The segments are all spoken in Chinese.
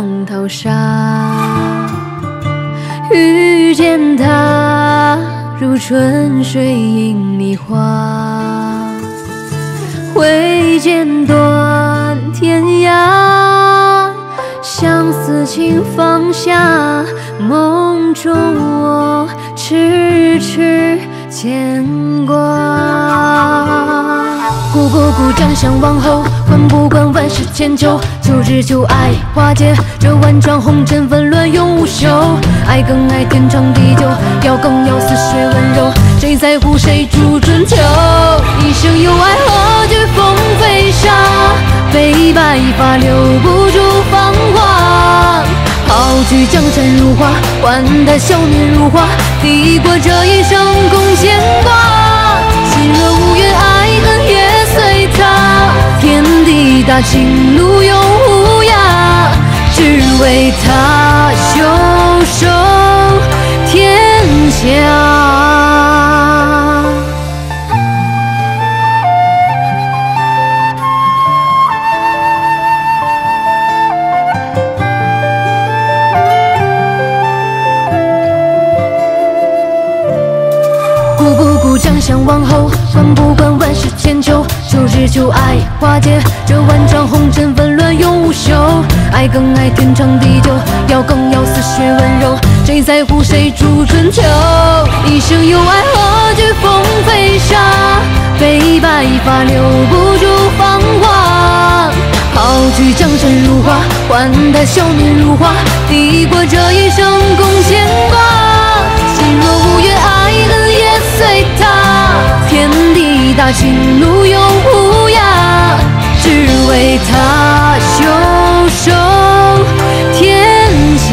浪淘沙，遇见他如春水映梨花，挥剑断天涯，相思情放下，梦中我痴痴牵挂。故国故将相望后，管不管万世千秋。求只求爱化解，这万丈红尘纷乱永无休。爱更爱天长地久，要更要似水温柔。谁在乎谁主春秋？一生有爱何惧风飞沙？悲白发留不住芳华。抛去江山如画，换得笑面如花。抵过这一生共牵挂。心若无大，情路永无涯，只为他袖手天下。顾不顾将相望后，管不管。只求爱化解，这万丈红尘纷乱永无休。爱更爱天长地久，要更要似水温柔。谁在乎谁主春秋？一生有爱何惧风飞沙？悲白发留不住芳华。抛去江山如画，换得笑面如花。抵过这一生共牵挂。心若无怨，爱恨也随他。天地大，情路永，为他袖手天下。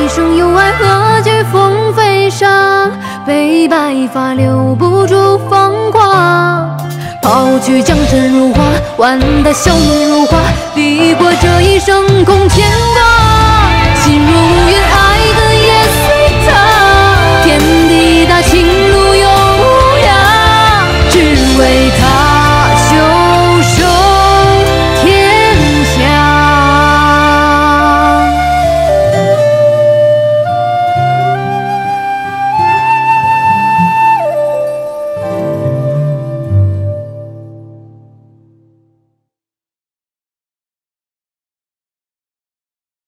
一生有爱何惧风飞沙？悲白发留不住芳华。抛去江山如画，换得笑面如花。抵过这一生共牵挂。